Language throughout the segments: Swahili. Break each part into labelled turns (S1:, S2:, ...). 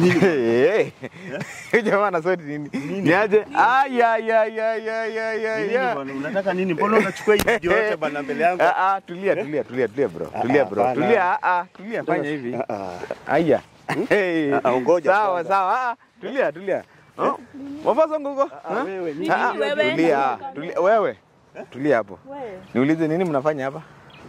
S1: Jamaa nini? Niaje? Aya ya ya ya ya ya ya.
S2: unataka nini? Mbona unachukua hii video yote bana mbele yangu?
S1: Ah ah, tulia tulia tulia tulia bro. Tulia bro. Tulia ah ah, tulia fanya hivi.
S2: Ah, ah.
S1: Aya. Hey.
S2: Ah, ah, ngoja
S1: Sawa sawa. Ah, tulia tulia. Nguko?
S2: Ah, wewe?
S1: Ah, ah? Tulia. Tulia wewe. Tulia hapo. Niulize nini mnafanya hapa?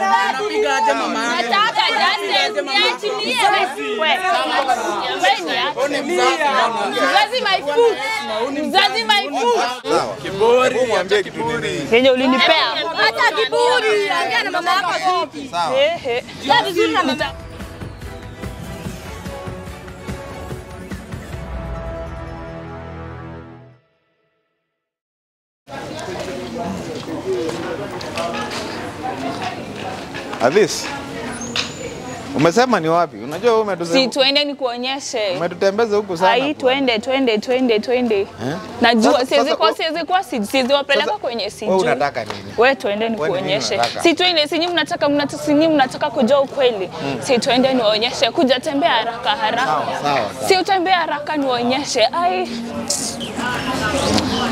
S3: mamangu. aje mama babangu. Nataka justice niachilie Mzazi my. Mzazi my? Yenye ulinipea. Hata kiburi. Ongea na mama yako vipi? Vizuri na mama.
S1: Avis. Umesema ni wapi? Unajua wewe
S3: Si
S1: umetuzema.
S3: tuende nikuonyeshe.
S1: Umetutembeza huku sana.
S3: Ai,
S1: tuende
S3: twende twende twende Eh? Najua siwezi
S1: kwa
S3: siwezi kwa si- siwezi wapeleka
S1: kwenye
S3: kwenye
S1: Wewe unataka nini?
S3: Wewe twende
S1: ni
S3: nikuonyeshe. Si twende, si nyinyi mnataka mnataka si nyinyi mnataka kujua ukweli. Hmm. Si twende nionyeshe. Kuja tembea haraka haraka.
S1: Sawa, sawa.
S3: Si utembea haraka niwaonyeshe. Ai.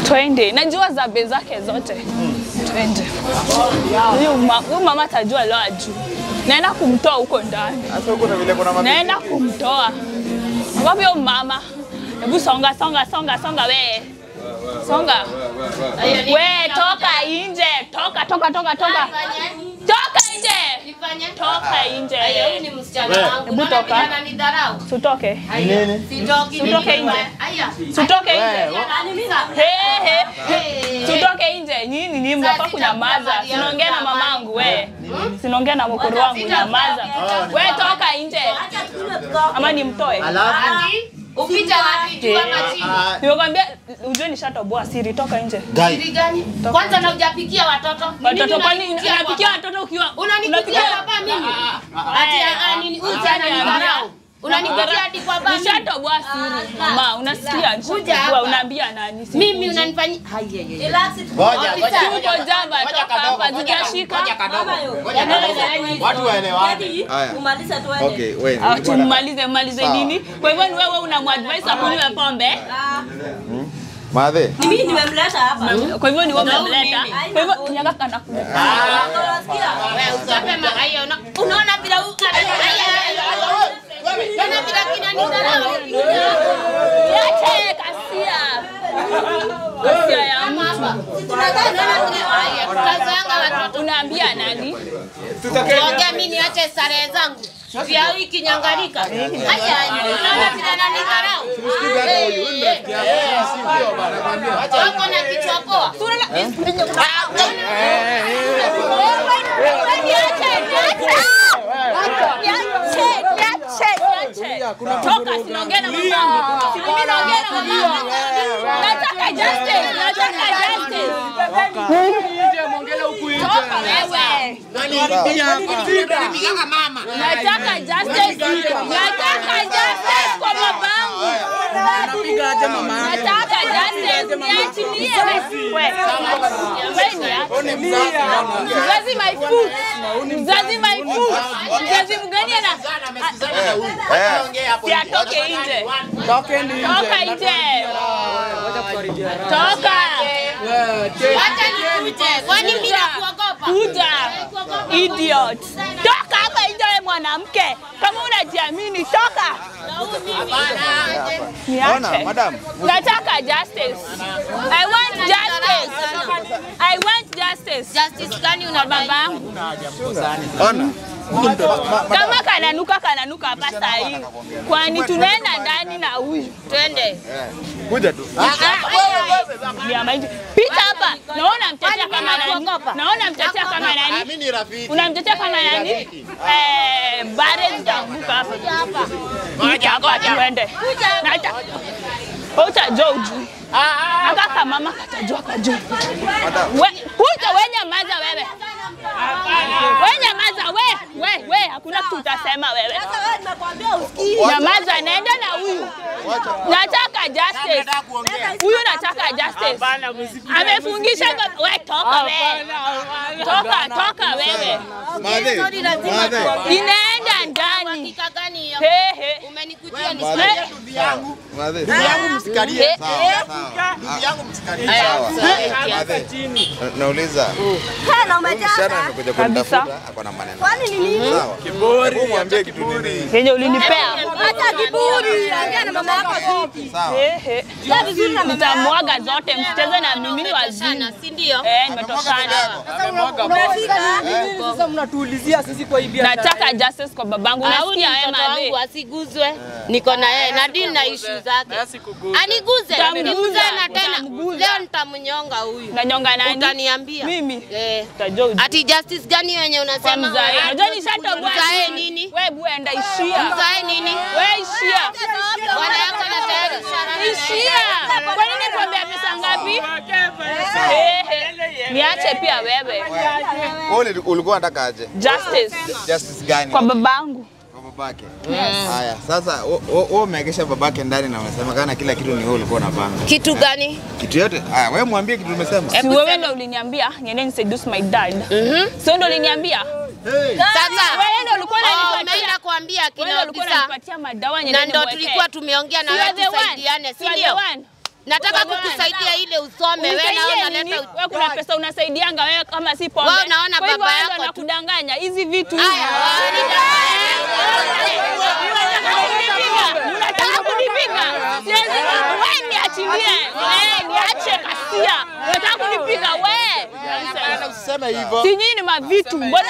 S3: Twende. Najua zabe zake zote. Twende. Huyu huyu mama atajua leo ajuu. Naenda kumtoa huko ndani. Naenda kumtoa. Wapi huyo mama? Hebu songa songa songa songa we. Songa. We toka nje. Toka toka toka toka. Toka nje. Toka nje.
S4: Huyu ni msichana wangu.
S3: Hebu toka.
S4: ananidharau?
S3: Tutoke.
S4: Sitoki.
S3: Tutoke nje.
S4: Aya.
S3: Tutoke nje.
S4: Ananisa.
S3: He he. Tutoke nje. Nyinyi ni mnafaa kunyamaza. Sinaongea na mamangu we. Sinaongea na mkuru wangu nyamaza. We toka nje. Ama nimtoe.
S4: Ati, Upite wapi? Juu ama chini?
S3: Nimekwambia ujue nishatoboa siri, toka nje.
S4: Siri gani? Kwanza na hujapikia watoto. Ni
S3: Watoto kwani unapikia watoto ukiwa
S4: Unanipikia baba mimi? Ati ah, nini huyu tena? Unanipikia hadi kwa baba.
S3: Nishatoboa siri. Mama, unasikia? Nishatoboa, unaambia nani?
S4: Mimi
S3: kuji.
S4: unanifanyia Haya
S3: Tuko jamba, toka hapa, zijashika.
S5: Watu waelewane.
S1: Haya.
S6: Umaliza tuende.
S1: Okay, wewe.
S3: Ah, Tumalize malize nini? Kwa hivyo ni wewe unamwadvise akunywe pombe?
S1: Madhe.
S6: Mimi nimemleta hapa.
S3: Kwa hivyo ni wewe umemleta. Kwa hivyo nyanga kana
S6: Unasikia?
S4: Wewe usape ma haya una- unaona bila u- Vile kinanidharau?
S3: Yache kasia. Kasia ya mtu.
S4: Haya, tutazaanga watoto.
S3: Unaambia nani?
S4: Tuongea mimi niache starehe zangu. Vya hii kinyangalika. Haya, unaona vile ananidharau? Wako na kichwa poa.
S3: Toka sinaongea na mamangu. Si mimi naongea na mamangu. Nataka justice, nataka justice. Toka wewe. Nataka justice. Nataka justice kwa babangu. Nataka justice. Niachilie wewe. Wewe. Mzazi food. Mzazi food. Mzazi mgani ana Si atoke nje. Toka nje. Toka.
S4: Wacha nikuje. Kwani mimi nakuogopa?
S3: Kuja. Idiot. Mwanamke. Kama unajiamini toka.
S1: Ona, madam.
S3: Nataka justice. I want justice. I want justice.
S4: Justice gani una
S3: babangu.
S1: Ona.
S3: Kama kananuka kananuka hapa saa hii. Kwani tunaenda ndani na huyu.
S4: Twende.
S1: Kuja tu.
S3: Ya maji. Pita hapa. Naona mtetea kama nani? Naona mtetea kama nani?
S5: Mimi ni rafiki.
S3: Unamtetea kama nani? Eh, bare zitaanguka hapa. Pita hapa tuende. Nataka utajua ujui. Akaka mama katajua kajua, kuja we nyamaza wewe. We nyamaza we, we, we, hakuna kitu utasema wewe. Nyamaza, naenda na huyu. Nataka justice. Huyu nataka justice. Amefungisha we toka wewe. Toka, toka wewe. Inaenda ndani.
S4: Hakika
S3: yangu,
S4: ndugu yangu
S3: msikalie.
S1: Nauliza. Msichana amekuja kunitafuta ako na maneno. Sawa. Hebu mwambie kitu nini?
S3: Yenye ulinipea.
S6: Hata kiburi, ongea na mama yako vipi?
S1: Sawa.
S3: Ehe. Nitamwaga zote, msicheze na mimi wazimu.
S4: si ndio?
S3: Eh, nimetoshana.
S5: Sasa mnatuulizia sisi kwa hii biashara.
S3: Nataka justice kwa babangu. Nasikia
S4: mtoto wangu asiguzwe, niko na yeye. Na deal na issue zake. Aniguze,
S3: Utamguza,
S4: na tena. Leo nitamnyonga huyu.
S3: Nanyonga nani?
S4: Utaniambia.
S3: Mimi.
S4: Eh. Ati justice gani wenye
S3: Kwa
S4: unasema?
S3: mzae. Unajua nishatoboa.
S4: Mzae nini?
S3: Wewe buenda ishia.
S4: Mzae nini?
S3: Wewe ishia.
S4: Bwana yako na tayari ishara.
S3: Ishia. Kwa nini kuambia pesa ngapi? Niache pia wewe.
S1: Wewe ulikuwa unataka aje?
S3: Justice
S1: Justice gani?
S3: kwa babangu.
S1: Babake. Haya, yes. sasa wewe umeegesha babake ndani na umesema kana kila kitu ni wewe ulikuwa unapanga.
S4: Kitu gani?
S1: Kitu yote. Haya, wewe mwambie kitu umesema.
S3: Si wewe ndio uliniambia niende ni seduce my dad. Mhm. Sio ndio uliniambia?
S4: Sasa
S3: Wewe ndio ulikuwa
S4: oh,
S3: unanipatia.
S4: kuambia kina
S3: ulikuwa unanipatia madawa nyingine.
S4: na
S3: ndio
S4: tulikuwa tumeongea na wewe tusaidiane, si ndio? Nataka kukusaidia ile usome, wewe na unaleta
S3: Wewe kuna pesa unasaidianga wewe kama si pombe.
S4: Wewe unaona baba yako
S3: anakudanganya hizi vitu.
S4: Aya,
S3: Eh?
S1: Usiseme hivyo.
S3: Si nyinyi ni mavitu. Mbona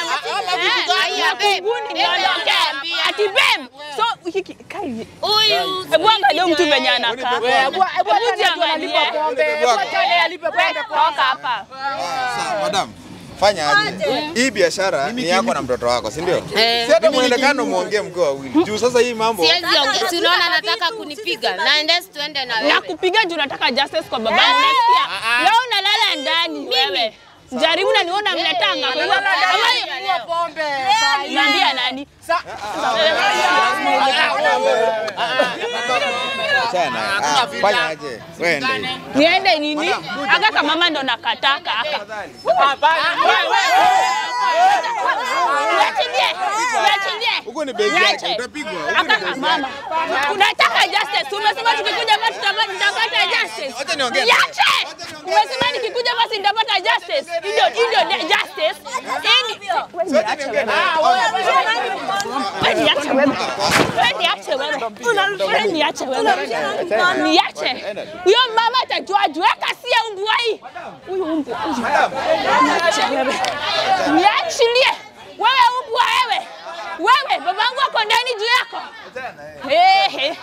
S3: kunguni niondoke? Ati bem. So hiki kai.
S4: Huyu
S3: Hebu angalia mtu venye anakaa.
S5: Hebu hebu
S3: angalia.
S5: acha pombe. Hebu angalia alipe pombe.
S3: Toka hapa.
S1: Sawa, madam. Fanya aje? Hii biashara ni yako na mtoto wako, si ndio?
S4: Eh.
S1: Si hata mwonekano muongee mkiwa wawili. Juu sasa hii mambo
S4: siwezi ongea, si unaona anataka kunipiga na endesi tuende na
S3: na
S4: wewe.
S3: kupiga juu nataka justice kwa baba. Unasikia? Leo unalala ndani wewe. Jaribu na niona mletanga. Kwa hiyo ama-
S5: pombe.
S3: Naambia nani?
S1: Chana. Ah, fanya aje? Wewe.
S3: Niende nini? Aga kama mama ndo nakataka aka. Niachilie. Wewe.
S1: Wewe. Wewe. Wewe.
S3: Niache.
S1: Huko
S3: ni
S1: ni yake,
S3: utapigwa. mama. Unataka justice. Umesema tukikuja basi tutapata justice.
S1: Acha niongee.
S3: Niache. Umesema nikikuja basi nitapata justice. Ndio ndio justice. Wewe niache wewe. Wewe niache wewe. Wewe niache wewe. Wewe niache Huyo mama atajua juu weka sia mbwa hii. Huyu. Niache wewe. Niachilie. Wewe mbwa wewe. Wewe ako ndani juu yako. Ehe.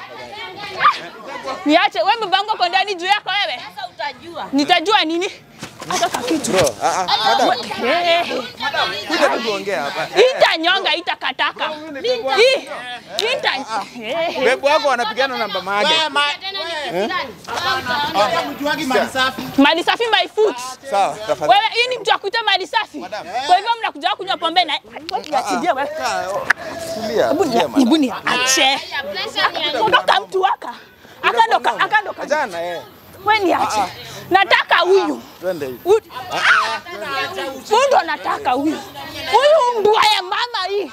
S3: Niache wewe babangu uko ndani juu yako wewe.
S4: Sasa utajua.
S3: Nitajua nini?
S1: Ah ah.
S3: Itanyonga itakataka.
S1: Bebu wako wanapigana na mama.
S3: Mali safi. My foot.
S1: Sawa, tafadhali.
S3: Wewe hii ni mtu akuita mali safi. Kwa hivyo mnakuja kunywa pombe na niachilie wewe.
S1: Tulia.
S3: Hebu ni-
S1: madam.
S3: Ondoka mtu waka. Akandoka, akandoka.
S1: Jana eh.
S3: Wewe niache. Nataka huyu.
S1: Twende hivi.
S3: Huyu Huyu ndo nataka huyu. Huyu mbwa ya mama hii.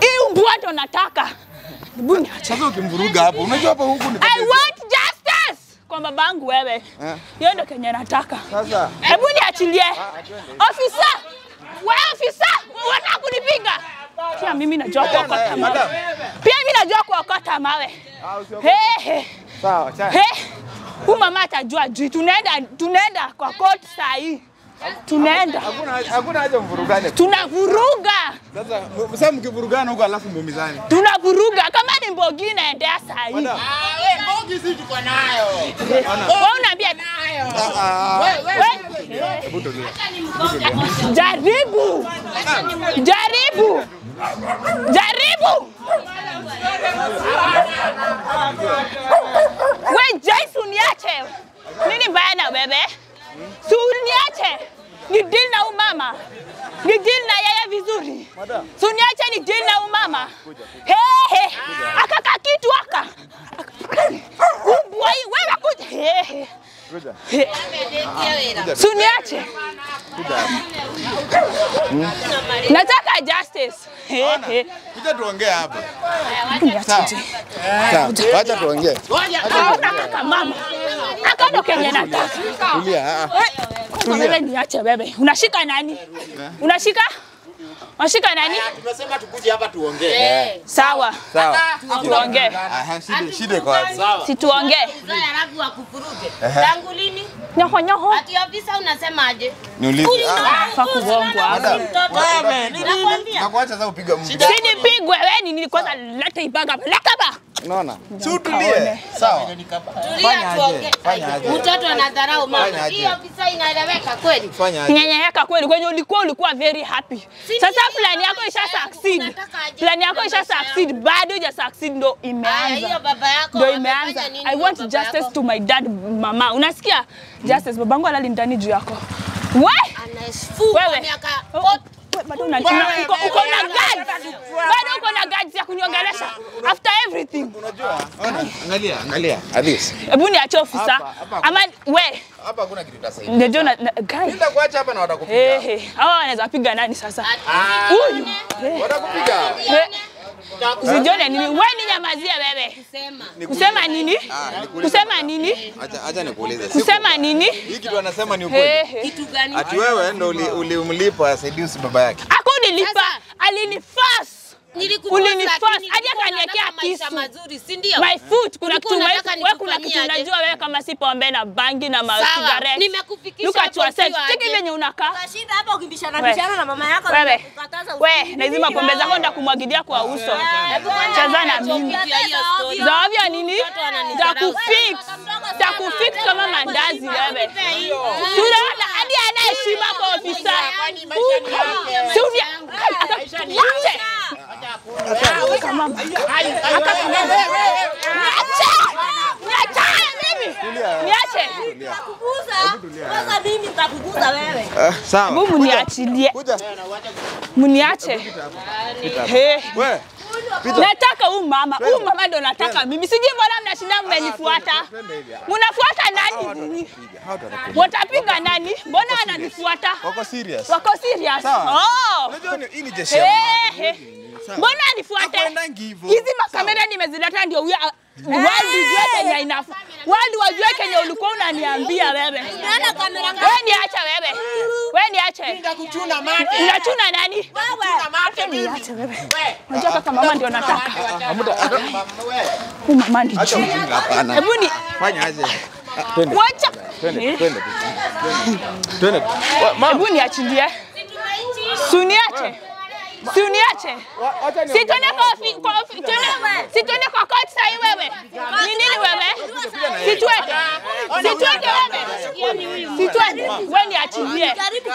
S3: Hii mbwa ndo nataka.
S1: Sasa ukimvuruga hapo, unajua hapo huku ni
S3: I want justice kwa babangu wewe.
S1: Eh.
S3: Hiyo ndo kenye nataka.
S1: Sasa
S3: Hebu niachilie. Ofisa! Wewe ofisa, unataka kunipiga? Pia mimi najua kuokota mawe. Pia mimi najua kuokota mawe.
S1: Sawa, chana.
S3: Huyu mama atajua juu tunaenda tunaenda kwa court saa hii. Tunaenda.
S1: Hakuna hakuna haja mvurugane.
S3: Tunavuruga.
S1: Sasa sasa mkivurugana huko alafu muumizane.
S3: Tunavuruga kama ni mbogi inaendea saa hii.
S1: Ah
S3: Wewe unaambia wewe
S1: Hebu tulia.
S3: Jaribu. Jaribu. Jaribu. We Joyce uniache. Nini mbaya na wewe? Si uniache. Ni deal na umama. Ni deal na yeye vizuri. Si uniache ni deal na umama. mama. He he. Akaka kitu aka. Umbwa wewe kuja. He he. He. Si uniache. Nataka justice.
S1: Kuja tuongee hapa. Wacha tuongee.
S3: Nataka mama. Akano kenye nataka.
S1: Tulia.
S3: wewe niache. Unashika nani? Unashika? Unashika nani?
S7: Tumesema tukuje hapa tuongee.
S3: Sawa.
S1: Sawa.
S3: Tuongee.
S1: Aha, shida shida iko wapi?
S3: Si tuongee.
S4: Alafu akufuruge. Tangu lini?
S3: Nyoho nyoho.
S4: Ati afisa unasemaje?
S1: Niulize. Ah,
S3: Fa kugongwa hapa.
S4: Nakwambia.
S1: nakuacha sasa upiga mtu.
S3: Sinipigwe wewe ni nini kwanza leta ibaga hapa. Leta hapa.
S1: Unaona? Si utulie. Sawa.
S4: Fanya aje.
S1: Fanya aje?
S4: Mtoto anadharau mama.
S1: Hiyo
S4: Hii inaeleweka kweli?
S1: Fanya aje?
S3: Nyenyeka kweli kwenye ulikuwa ulikuwa very happy. Sasa plan yako isha succeed. Plani yako isha succeed bado ya succeed ndo
S4: imeanza. hiyo baba yako
S3: Ndo imeanza. I want justice to my dad mama. Unasikia? Justice babangu alali ndani juu yako. Wewe.
S4: Anaesfu
S3: Wewe.
S4: miaka
S3: Oh, we, bado una- una- uko uko na guards. Bado uko na guards ya kuniongelesha after everything.
S1: Ona, angalia, angalia. Alice.
S3: Hebu niache ofisa. Ama we,
S1: Hapa hakuna kitu utasaidia.
S3: ndio na guys, nenda
S1: kuacha hapa na watakupiga.
S3: Eh, eh. Hawa wanaweza piga nani sasa? Huyu. Eh,
S1: Watakupiga.
S3: Usijione nini? Wewe ni nyamazia wewe.
S4: Sema.
S3: Kusema nini? Kusema nini?
S1: Acha acha nikuulize.
S3: Kusema nini?
S1: Hii kitu anasema ni ukweli.
S4: Kitu gani?
S1: Ati wewe ndo uli- ulimlipa asaidie baba yake.
S4: Hakunilipa,
S3: alinifas. Uliniforce, hadi akaniwekea kisu.
S4: mazuri, si ndio?
S3: My foot, kuna kitu
S4: Ulikuwa
S3: my
S4: unataka
S3: wewe kuna kitu unajua wewe kama si pombe na bangi na ma
S4: nimekufikisha
S3: Look at yourself. Cheki venye unakaa.
S6: Kashinda hapa ukibishana bishana na mama yako
S3: Wewe. lazima pombe zako ndakumwagilia kwa uso. Cheza na mimi. Za ovyo nini? Za kufix. Za kufix kama mandazi wewe. Tunaona hadi ana heshima kwa ofisa. Si unia-
S1: Ah, sawa.
S3: Hebu mniachilie.
S1: Kuja.
S3: Mniache. He.
S1: Wewe.
S3: Nataka huyu mama, huyu mama ndo nataka mimi. Sijui mbona mnashinda mmenifuata. Mnafuata nani? Watapiga nani? Mbona ananifuata
S1: Wako serious.
S3: Wako serious? Oh.
S1: Unajua hii ni jeshi ya
S3: Eh,
S1: mama.
S3: eh. Mbona anifuate? Hizi makamera nimezileta ndio huyo World ujue kenye inafu. World wajue Kenya ulikuwa unaniambia wewe.
S6: Naona kamera ngapi?
S3: Wewe niacha niache.
S7: kuchuna mate.
S3: Unachuna nani?
S7: Chuna mate mimi.
S3: Niache wewe. Unajua kaka mama ndio nataka.
S7: Wewe.
S3: Mama ndio.
S1: Acha mchinga hapana.
S3: Hebu ni
S1: Fanya aje. Twende.
S3: wacha.
S1: Twende, twende. Twende. Mama,
S3: Hebu niachilie. Si uniache. Si uniache. sitwende kwa ofi, kwa ofi, twende, si kwa court sasa hii wewe. Ni nini wewe? Si twende. Si twende wewe. Si twende. Wewe niachilie.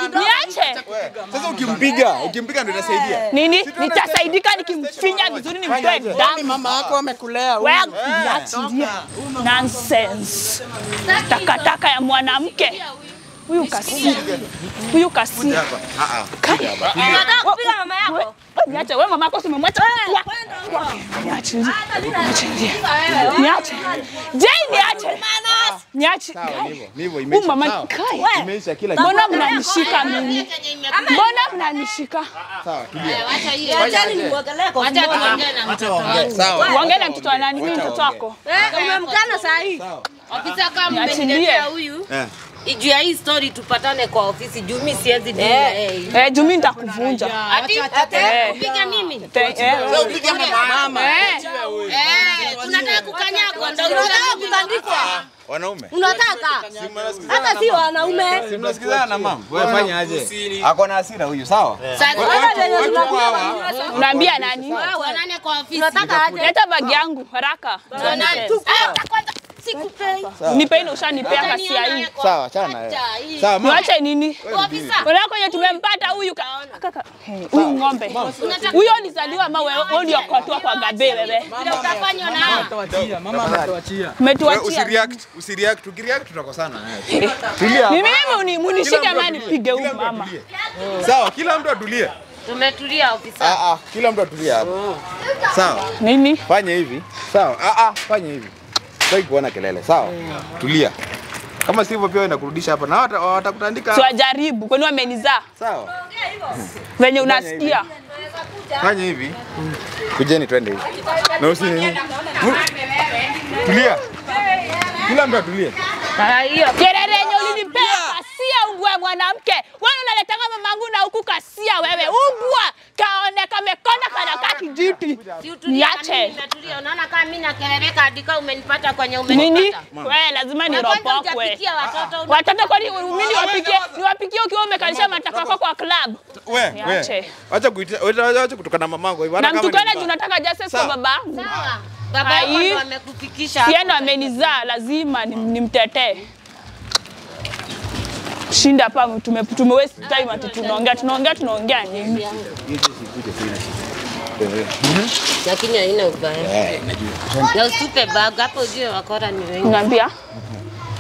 S3: Niache.
S1: Sasa ukimpiga, ukimpiga ndio inasaidia.
S3: Nini? Nitasaidika nikimfinya vizuri nimtoe damu.
S5: Mama yako amekulea.
S3: Wewe niachilie. Nonsense. Takataka ya mwanamke. Huyu kasi. Huyu kasi.
S1: Hapa. Ah ah.
S6: Unataka mama yako?
S3: Niache wewe mama yako umemwacha. Niache. Niachilie. Niache. Jay niache. Niache.
S1: Sawa, ni hivyo. Ni hivyo
S3: Huyu mama
S1: Sawa.
S3: kai.
S1: Imeisha kila kitu.
S3: Mbona mnanishika mimi? Mbona mnanishika?
S1: Sawa, tulia.
S4: Wacha hiyo.
S6: Kwa
S4: Wacha
S6: mkono.
S4: tuongee na mtoto.
S1: Sawa.
S3: Uongee na mtoto wa nani? Mimi mtoto wako.
S6: Eh, umemkana saa hii.
S4: Ofisa kama
S3: Niachilie.
S4: mmeniletea huyu
S1: Eh.
S4: Juu ya hii story tupatane kwa ofisi juu mimi siwezi deal na yeye.
S3: Eh, juu mimi nitakuvunja.
S4: Ati
S3: Eh.
S4: kupiga mimi?
S3: Eh,
S7: Upige mama.
S3: eh.
S4: Eh, tunataka kukanyagwa ndio unataka kutandikwa.
S1: Wanaume.
S6: Unataka? Hata si wanaume.
S1: Si mnasikizana na mama? Wewe fanya aje? Ako na hasira huyu, sawa?
S3: Unaambia nani?
S4: tuonane kwa ofisi.
S6: Unataka aje?
S3: Leta bagi yangu haraka.
S4: Tuonane.
S3: Ah, kwanza-
S4: Sikupei.
S3: Nipeni ushanipea kasi ya hii.
S1: Sawa, achana na yeye. Sawa, mama.
S3: Niwache nini?
S4: Ofisa,
S3: kwenye tumempata huyu ka- kaka. Huyu ng'ombe. Huyo alizaliwa ama wewe uliokotwa kwa gabe wewe.
S4: utafanywa na
S5: Amewachia, mama atawachia.
S3: Umetuachia.
S8: Usireact, usireact. Ukireact tutakosana. Tulia.
S3: Mimi mimi munishike ama nipige huyu mama.
S8: Sawa, kila mtu atulie.
S4: tumetulia ofisa.
S1: Ah, ah, kila mtu atulie hapo. Sawa.
S3: Nini?
S1: Fanya hivi. Sawa. Ah, ah, fanya hivi. Sitaki kuona kelele. Sawa. Yeah. Tulia. Kama sivyo pia inakurudisha hapa na wata- watakutandika.
S3: Siwajaribu. Kwani wamenizaa?
S1: Sawa.
S3: Venye unasikia.
S1: Fanya hivi. Kujeni twende hivi. Na usi Tulia. Kila mtu atulie. Hiyo.
S3: Kelele yenye ulinipea kasia ungwe mwanamke. Wewe unaletanga mamangu na huku kasia wewe. Kamekonda
S4: utulie,
S3: Niache.
S4: Unaona kama mimi nakeleleka hadi kama umenipata kwenye
S3: Nini? Wewe lazima niropokwe.
S4: watoto.
S3: kwani mimi niwapikie niwapikie ukiwa umekalisha mataka kwa kwa club.
S1: Wewe
S3: wewe.
S1: Acha kuita, acha mamangu
S3: Na juu nataka justice kwa
S1: Sawa.
S3: babangu.
S4: Sawa. Baba yako ndo amekufikisha. Yeye
S3: ndo amenizaa, lazima nim- nimtetee. Shinda hapa tume, tume waste time ati tunaongea tunaongea tunaongea nini?
S4: Lakini haina ubaya. Na usipe bag hapo ujue wakora ni wengi.
S3: Niambia.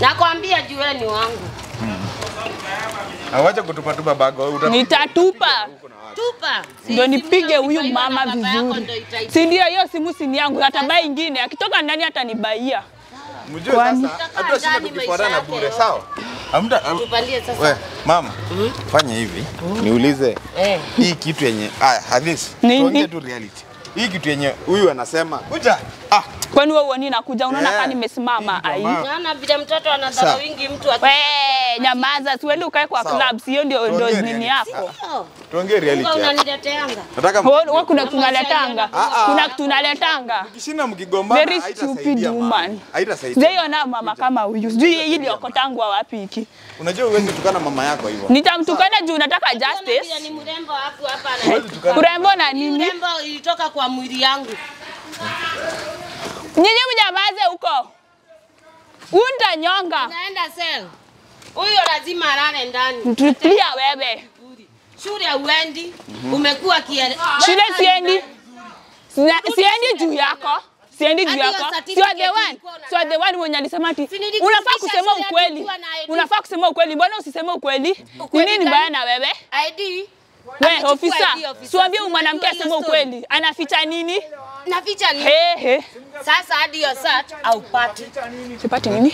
S4: Nakwambia juu wewe ni wangu.
S1: Awacha kutupatupa bago. uta-
S3: Nitatupa
S4: Tupa.
S3: Ndio nipige huyu mama vizuri.
S4: sindio.
S3: Si ndio hiyo simu si ni yangu, atabai ingine. Akitoka ndani atanibaia.
S1: Mjue sasa hata
S4: ndani
S1: tukifuatana bure, sawa? Hamta am-
S4: Tupalie sasa.
S1: we, mama, mm. fanya hivi. mm. Niulize
S4: Eh.
S1: hii kitu yenye haya,
S3: hadithi.
S1: Tuongee tu reality. Hii kitu yenye huyu anasema, kuja. Ah,
S3: Kwani wewe uoni nakuja unaona
S1: yeah.
S3: kama nimesimama ai.
S4: Naona vile mtoto anadhara wingi mtu akija.
S3: Wewe nyamaza, siwendi ukae kwa club, hiyo ndio ndio nini
S1: reality.
S3: yako.
S4: Oh,
S1: tuongee reality. Wewe
S4: unanileteanga.
S1: Nataka
S3: Wewe kuna tunaletanga.
S1: Ah, ah.
S3: Kuna tunaletanga.
S1: mkishinda mkigombana
S3: Very
S1: haitasaidia
S3: stupid
S1: mama.
S3: woman.
S1: Haitasaidia.
S3: na mama kama huyu. Sijui hii iliokotangwa wapi hiki.
S1: Unajua huwezi tukana mama yako hivyo.
S3: Nitamtukana juu nataka justice.
S4: ni mrembo hapo hapa na
S1: Mrembo
S3: Urembo na nini?
S4: Mrembo ilitoka kwa mwili yangu.
S3: Nyinyi mnyamaze huko. Unda nyonga.
S4: Naenda sel. Huyo lazima alale ndani.
S3: Tulia wewe.
S4: Shule uendi, umekuwa kiele.
S3: Shule siendi. Siendi juu yako. Siendi juu yako. Sio the one.
S4: ulikuwa unataka.
S3: Si are the one mwenye alisema ati unafaa kusema ukweli. Unafaa kusema ukweli. Mbona usiseme ukweli? Ni nini mbaya na wewe?
S4: ID.
S3: We ofisa, siwambie huyu mwanamke
S4: story?
S3: ukweli. Anaficha nini?
S4: Naficha nini?
S3: He he.
S4: Sasa hadi hiyo saa haupati.
S3: Sipati nini?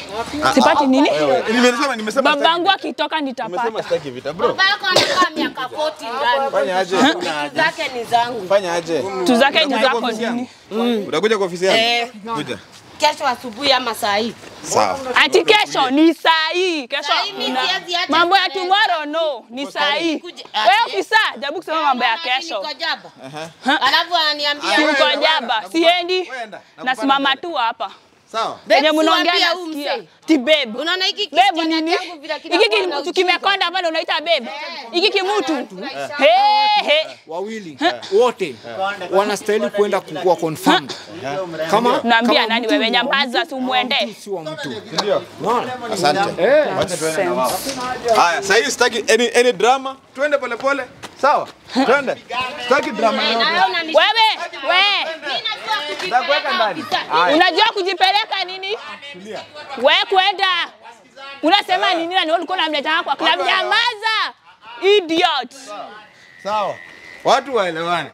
S3: Sipati nini?
S1: Nimesema nimesema
S3: Babangu akitoka
S1: Nimesema
S3: nitapata.
S1: sitaki vita bro.
S4: Babako anakaa miaka 40 ndani.
S1: Fanya aje?
S4: Tuzake zake ni zangu.
S1: Fanya aje?
S3: Tu zake ni zako nini?
S1: Utakuja kwa ofisi yangu?
S4: Eh.
S1: Kuja.
S4: Kesho asubuhi ama saa hii.
S1: Sawa.
S3: Ati kesho ni saa hii. Kesho mambo ya tomorrow no, ni saa hii. Wewe ofisa, jaribu kusema mambo ya kesho.
S4: niko jaba. Alafu ananiambia
S3: uko jaba, siendi. Nasimama tu hapa.
S1: Sawa.
S4: Babe,
S3: mnaongea nasikia. Ti babe.
S4: Unaona hiki
S3: Babe nini? Hiki kimutu kimekonda bado unaita babe. Hiki kimutu. He he.
S5: Wawili wote wanastahili kwenda kukua confirmed. Kama
S3: Naambia nani wewe
S5: nyambaza wa muende. si wa mtu.
S1: Ndio.
S5: Unaona?
S1: Asante. Wacha tuende na wao. Haya, sasa hivi sitaki any any drama. Twende pole pole. Sawa? Twende. Sitaki drama
S4: yote. wewe
S3: Wewe. Unajua kujipeleka nini? Wewe kwenda. Unasema nini na ni wewe ulikuwa unamleta kwa klabu? Nyamaza. Idiot.
S1: Sawa. Watu waelewane.